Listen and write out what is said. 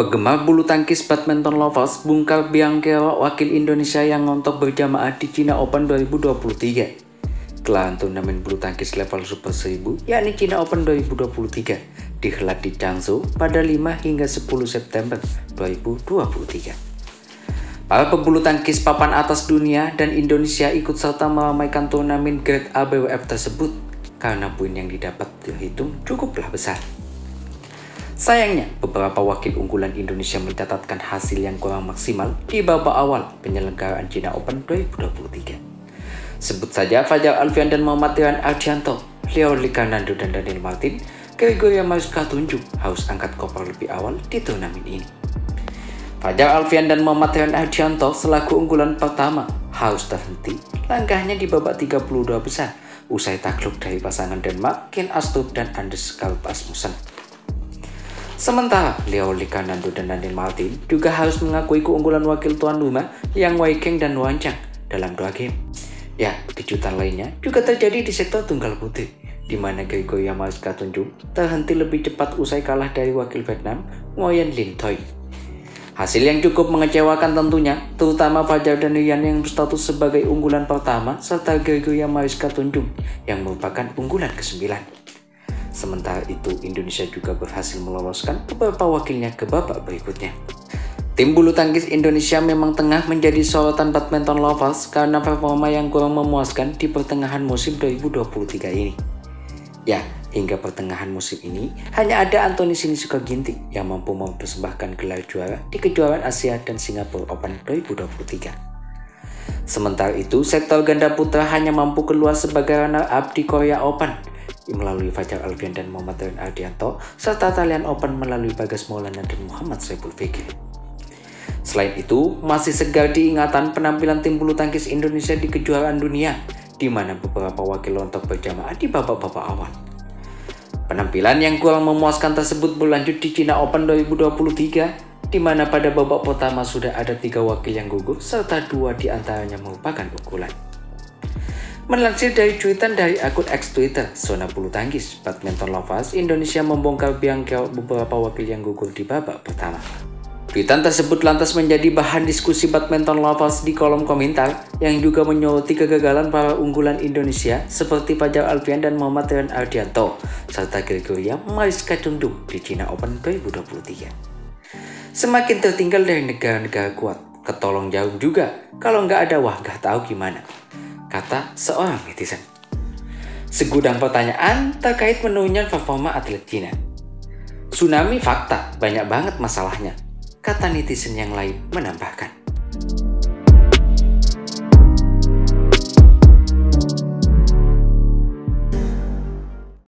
Penggemar bulu tangkis badminton lovers bungkar Bianchero wakil Indonesia yang ngontok berjamaah di China Open 2023. Gelaran turnamen bulu tangkis level Super 1000 yakni China Open 2023 dihelat di Changzhou pada 5 hingga 10 September 2023. Para pebulu tangkis papan atas dunia dan Indonesia ikut serta meramaikan turnamen Grade A BWF tersebut karena poin yang didapat terhitung cukuplah besar. Sayangnya, beberapa wakil unggulan Indonesia mencatatkan hasil yang kurang maksimal di babak awal penyelenggaraan China Open 2023. Sebut saja Fajar Alfian dan Muhammad Tiran Ardianto, Leo Likanando dan Daniel Martin, Gregoria Mariska tunjuk harus angkat koper lebih awal di turnamen ini. Fajar Alfian dan Muhammad Tiran Ardianto selaku unggulan pertama harus terhenti langkahnya di babak 32 besar usai takluk dari pasangan Denmark Ken Astrup dan Anders Asmussen. Sementara Leo Likanando dan Daniel Martin juga harus mengakui keunggulan wakil tuan rumah yang Wei Keng dan Wan Chang dalam dua game. Ya, kejutan lainnya juga terjadi di sektor tunggal putih, di mana Gregoria Mariska Tunjung terhenti lebih cepat usai kalah dari wakil Vietnam Nguyen Linh Thoi. Hasil yang cukup mengecewakan tentunya, terutama Fajar dan Rian yang berstatus sebagai unggulan pertama, serta Gregoria Mariska Tunjung yang merupakan unggulan ke-9. Sementara itu, Indonesia juga berhasil meloloskan beberapa wakilnya ke babak berikutnya. Tim bulu tangkis Indonesia memang tengah menjadi sorotan badminton lovers karena performa yang kurang memuaskan di pertengahan musim 2023 ini. Ya, hingga pertengahan musim ini hanya ada Anthony Sinisuka Ginting yang mampu mempersembahkan gelar juara di kejuaraan Asia dan Singapura Open 2023. Sementara itu, sektor ganda putra hanya mampu keluar sebagai runner-up di Korea Open melalui Fajar Alfian dan Muhammad Ren Ardianto, serta Talian Open melalui Bagas Maulana dan Muhammad Saiful Fikri. Selain itu, masih segar diingatan penampilan tim bulu tangkis Indonesia di kejuaraan dunia, di mana beberapa wakil lontok berjamaah di babak-babak awal. Penampilan yang kurang memuaskan tersebut berlanjut di China Open 2023, di mana pada babak pertama sudah ada tiga wakil yang gugur, serta dua di antaranya merupakan unggulan. Melansir dari cuitan dari akun X Twitter, Zona Bulu Tangkis, Badminton Lovers, Indonesia membongkar biangkel beberapa wakil yang gugur di babak pertama. Cuitan tersebut lantas menjadi bahan diskusi badminton lovers di kolom komentar yang juga menyoroti kegagalan para unggulan Indonesia seperti Fajar Alfian dan Muhammad Rian Ardianto serta Gregoria Mariska Tunjung di China Open 2023. Semakin tertinggal dari negara-negara kuat, ketolong jauh juga kalau nggak ada wah gak tahu gimana kata seorang netizen. Segudang pertanyaan terkait menurunnya performa atlet Cina. Tsunami fakta, banyak banget masalahnya, kata netizen yang lain menambahkan.